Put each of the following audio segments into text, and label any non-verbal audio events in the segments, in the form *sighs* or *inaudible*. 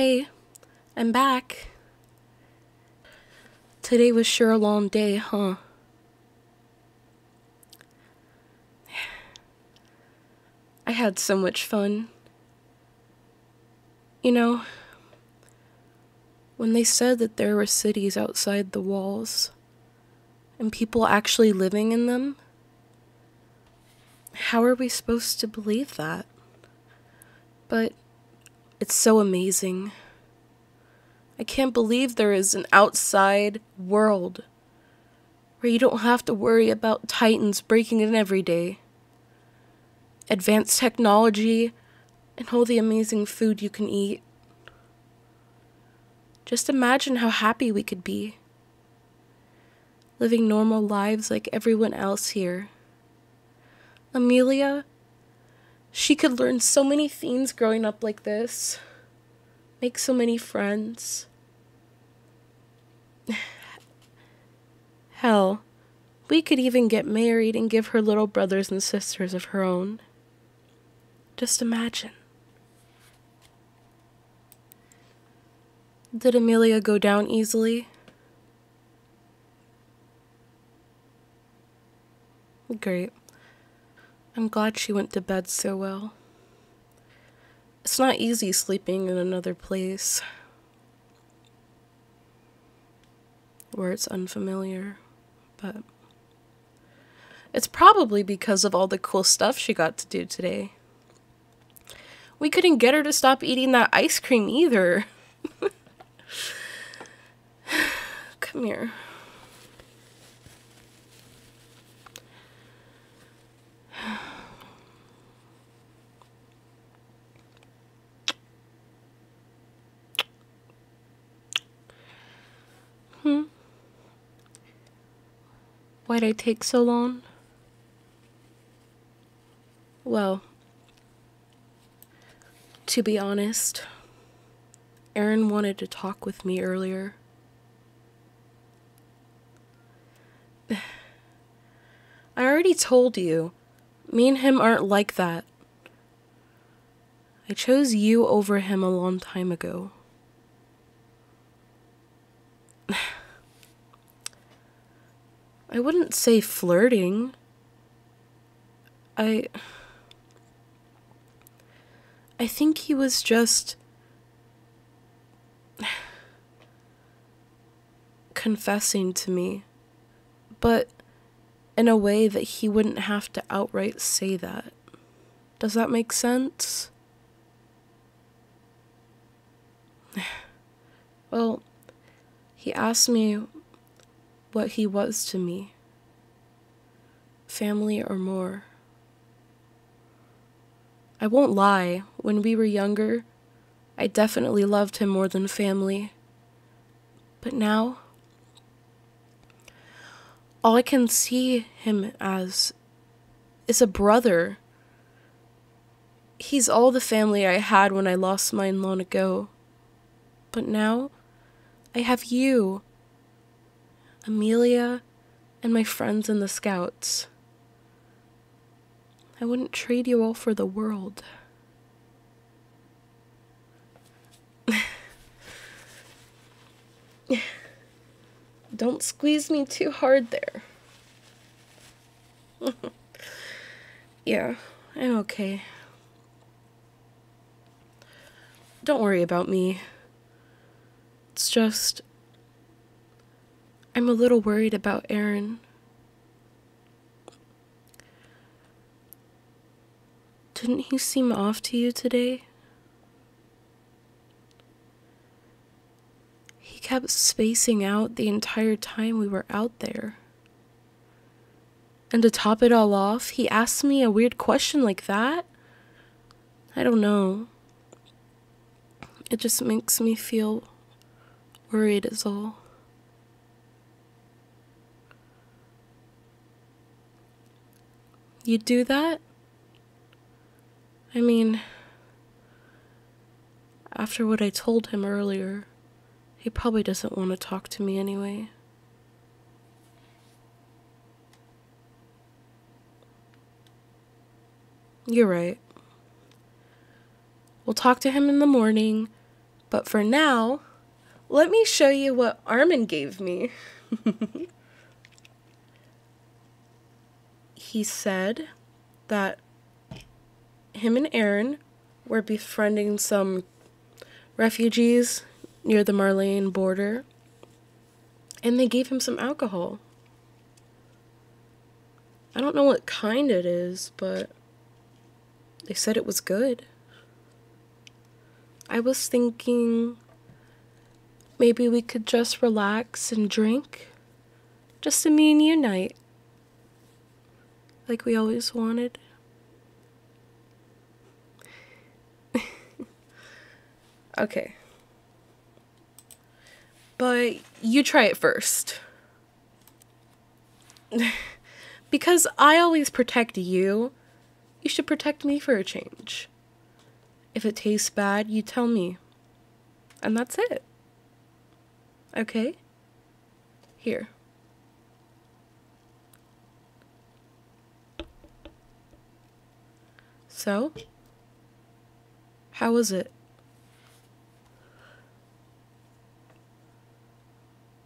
Hey, I'm back. Today was sure a long day, huh? I had so much fun. You know, when they said that there were cities outside the walls and people actually living in them, how are we supposed to believe that? But it's so amazing. I can't believe there is an outside world where you don't have to worry about titans breaking in every day. Advanced technology and all the amazing food you can eat. Just imagine how happy we could be. Living normal lives like everyone else here. Amelia she could learn so many things growing up like this, make so many friends. Hell, we could even get married and give her little brothers and sisters of her own. Just imagine. Did Amelia go down easily? Great. I'm glad she went to bed so well. It's not easy sleeping in another place where it's unfamiliar, but it's probably because of all the cool stuff she got to do today. We couldn't get her to stop eating that ice cream either. *laughs* Come here. Hmm? Why'd I take so long? Well, to be honest, Eren wanted to talk with me earlier. *sighs* I already told you, me and him aren't like that. I chose you over him a long time ago. I wouldn't say flirting. I. I think he was just. confessing to me. But in a way that he wouldn't have to outright say that. Does that make sense? *sighs* well, he asked me what he was to me family or more. I won't lie, when we were younger, I definitely loved him more than family. But now, all I can see him as is a brother. He's all the family I had when I lost mine long ago. But now, I have you, Amelia, and my friends in the Scouts. I wouldn't trade you all for the world. *laughs* Don't squeeze me too hard there. *laughs* yeah, I'm okay. Don't worry about me. It's just. I'm a little worried about Eren. Didn't he seem off to you today? He kept spacing out the entire time we were out there. And to top it all off, he asked me a weird question like that? I don't know. It just makes me feel worried, is all. You'd do that? I mean, after what I told him earlier, he probably doesn't want to talk to me anyway. You're right. We'll talk to him in the morning, But for now, let me show you what Armin gave me. *laughs* he said that him and Eren were befriending some refugees near the Marley border, and they gave him some alcohol. I don't know what kind it is, but they said it was good. I was thinking maybe we could just relax and drink. Just a me and you night. Like we always wanted. *laughs* okay. But you try it first. *laughs* because I always protect you, you should protect me for a change. If it tastes bad, you tell me. And that's it. Okay? Here. So, how was it?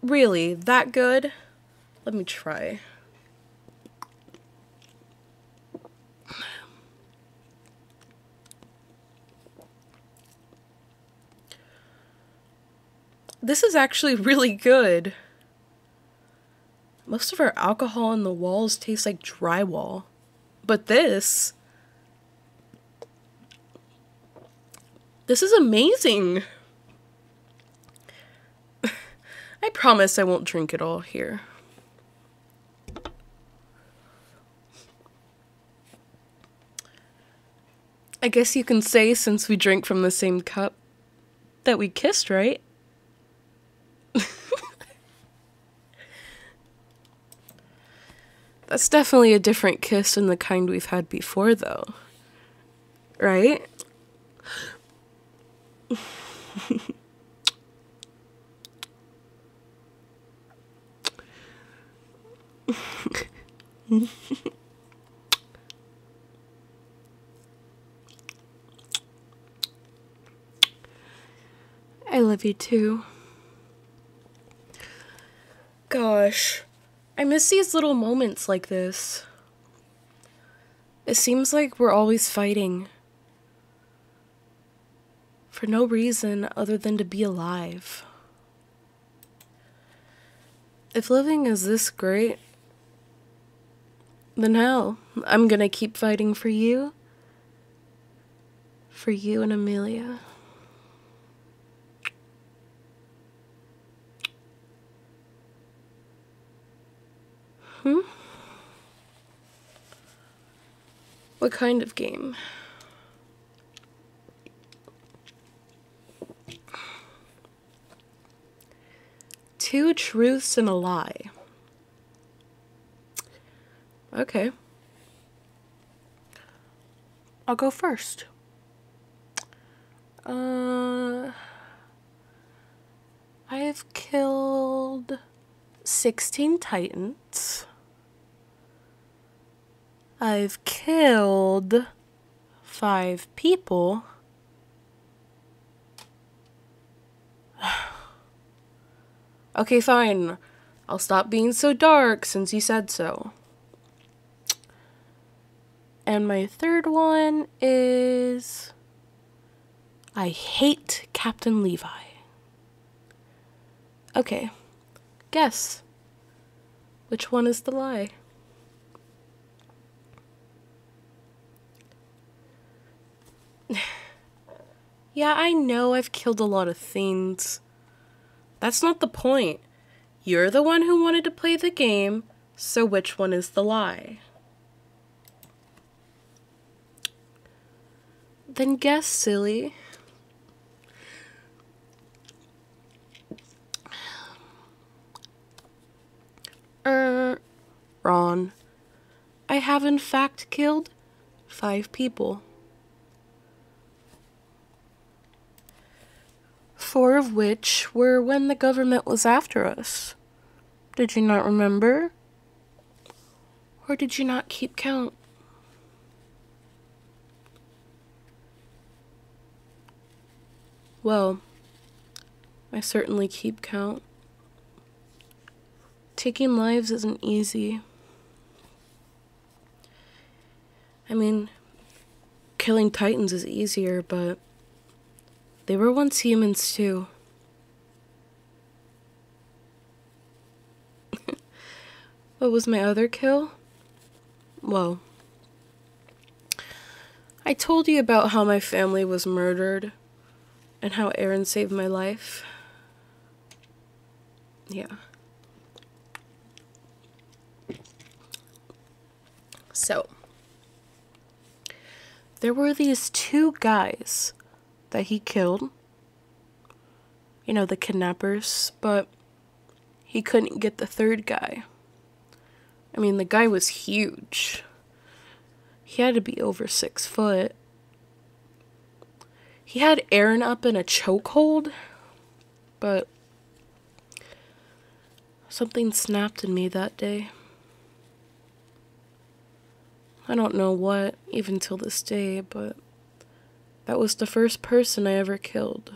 Really, that good? Let me try. This is actually really good. Most of our alcohol in the walls tastes like drywall. But this... This is amazing! *laughs* I promise I won't drink it all here. I guess you can say, since we drank from the same cup, that we kissed, right? That's definitely a different kiss than the kind we've had before, though. Right? I love you too. Gosh, I miss these little moments like this. It seems like we're always fighting. For no reason other than to be alive. If living is this great, then hell, I'm gonna keep fighting for you. For you and Amelia. Hmm? What kind of game? Two truths and a lie. Okay. I'll go first. Uh, I have killed 16 titans. I've killed five people. Okay, fine. I'll stop being so dark since you said so. And my third one is I hate Captain Levi. Okay, guess. Which one is the lie? *sighs* yeah, I know I've killed a lot of things. That's not the point. You're the one who wanted to play the game, so which one is the lie? Then guess, silly. Er, Ron. I have in fact killed five people. Four of which were when the government was after us. Did you not remember? Or did you not keep count? Well, I certainly keep count. Taking lives isn't easy. I mean, killing titans is easier, but they were once humans too. *laughs* what was my other kill? Well, I told you about how my family was murdered and how Eren saved my life. Yeah. So, there were these two guys that he killed. You know, the kidnappers, but he couldn't get the third guy. I mean, the guy was huge. He had to be over six foot. He had Eren up in a chokehold, but something snapped in me that day. I don't know what, even till this day, but that was the first person I ever killed.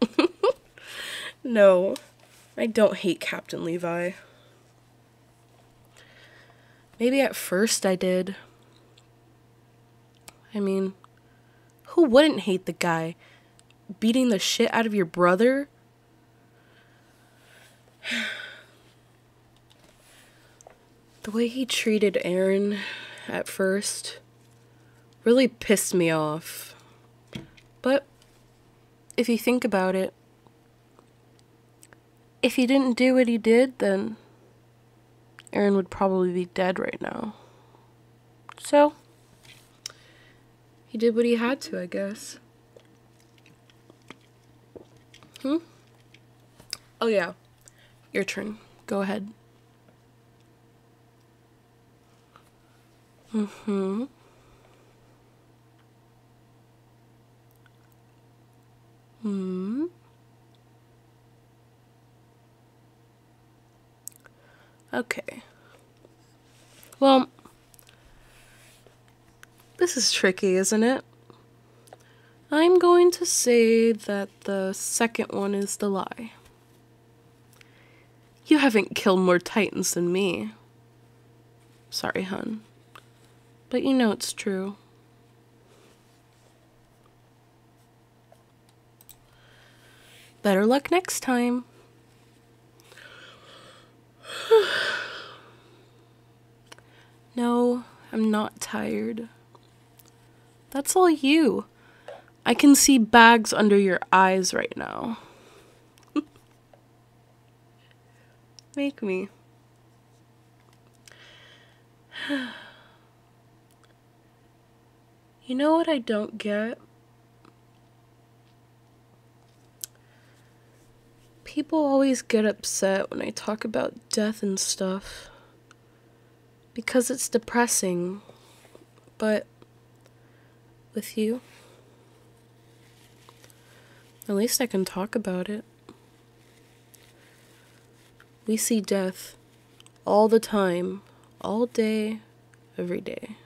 *laughs* no, I don't hate Captain Levi. Maybe at first I did. I mean, who wouldn't hate the guy beating the shit out of your brother? *sighs* the way he treated Eren at first really pissed me off. But if you think about it, if he didn't do what he did, then Eren would probably be dead right now. So, he did what he had to, I guess. Hmm? Oh, yeah. Your turn. Go ahead. Mm-hmm. Hmm. Okay. Well, this is tricky, isn't it? I'm going to say that the second one is the lie. You haven't killed more titans than me. Sorry, hun. But you know it's true. Better luck next time. *sighs* no, I'm not tired. That's all you. I can see bags under your eyes right now. *laughs* Make me. *sighs* *sighs* You know what I don't get? People always get upset when I talk about death and stuff. Because it's depressing. But with you, at least I can talk about it. We see death all the time, all day, every day.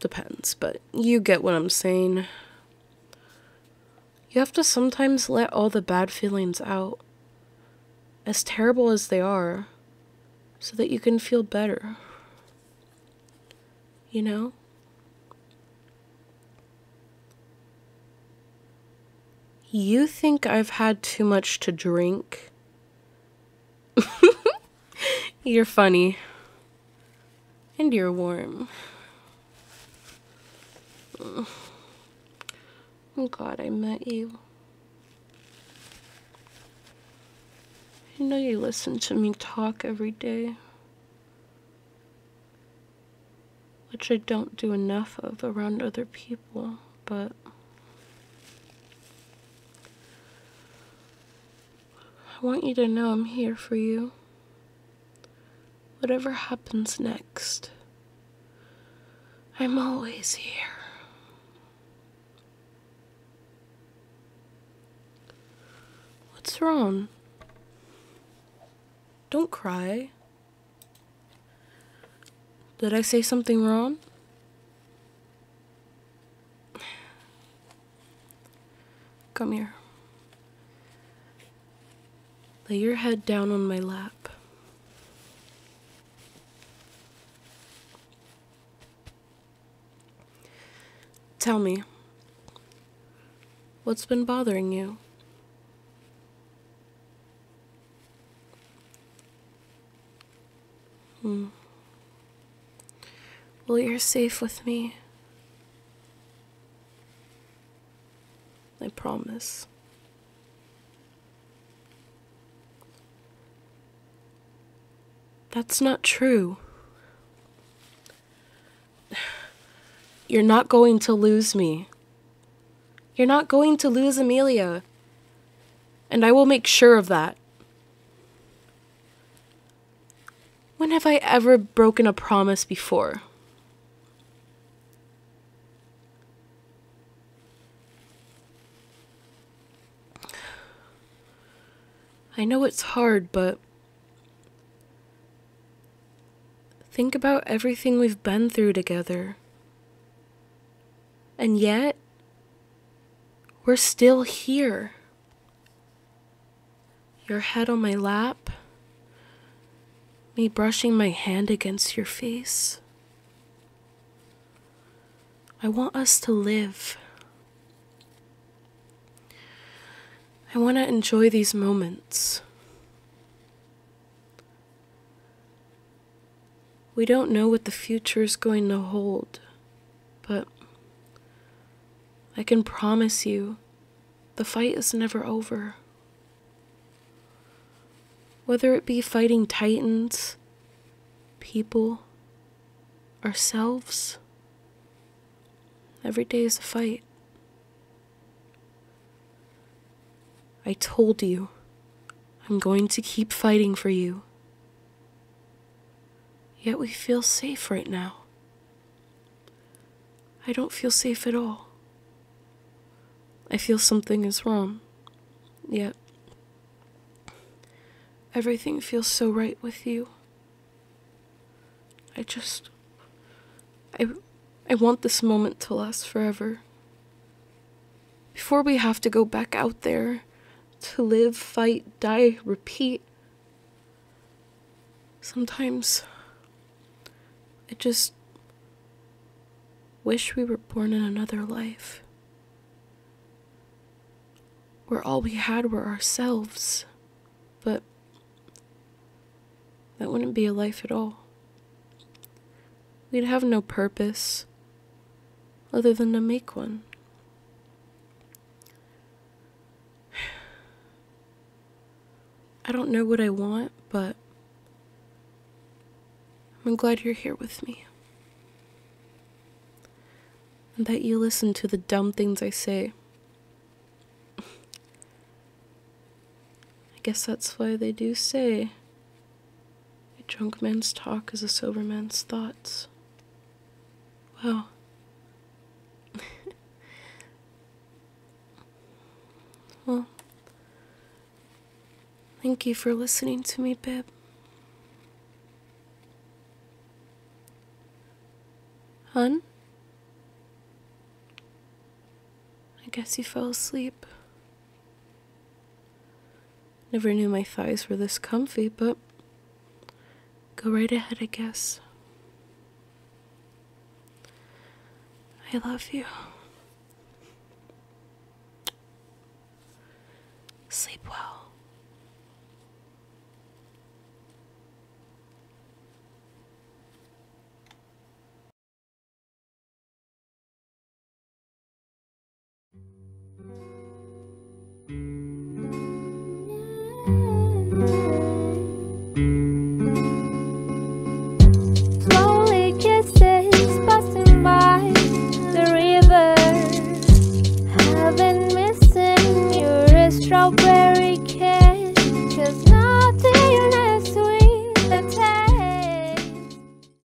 Depends, but you get what I'm saying. You have to sometimes let all the bad feelings out, as terrible as they are, so that you can feel better. You know? You think I've had too much to drink? *laughs* you're funny. And you're warm. *sighs* Oh, I'm glad I met you. I know you listen to me talk every day, which I don't do enough of around other people, but I want you to know I'm here for you. Whatever happens next, I'm always here. later. Don't cry. Did I say something wrong? Come here. Lay your head down on my lap. Tell me, what's been bothering you? Hmm. Well, you're safe with me. I promise. That's not true. You're not going to lose me. You're not going to lose Amelia. And I will make sure of that. When have I ever broken a promise before? I know it's hard, but think about everything we've been through together. And yet, we're still here. Your head on my lap, me brushing my hand against your face. I want us to live. I want to enjoy these moments. We don't know what the future is going to hold, but I can promise you the fight is never over. Whether it be fighting titans, people, ourselves, every day is a fight. I told you, I'm going to keep fighting for you. Yet we feel safe right now. I don't feel safe at all. I feel something is wrong. Yet, everything feels so right with you. I just. I, I want this moment to last forever. Before we have to go back out there to live, fight, die, repeat. Sometimes I just wish we were born in another life where all we had were ourselves, but that wouldn't be a life at all. We'd have no purpose other than to make one. *sighs* I don't know what I want, but I'm glad you're here with me. And that you listen to the dumb things I say. *sighs* I guess that's why they do say drunk man's talk is a sober man's thoughts. Wow. *laughs* well, Thank you for listening to me, Bib. Hun? I guess you fell asleep. Never knew my thighs were this comfy, but Go right ahead, I guess. I love you. Sleep well.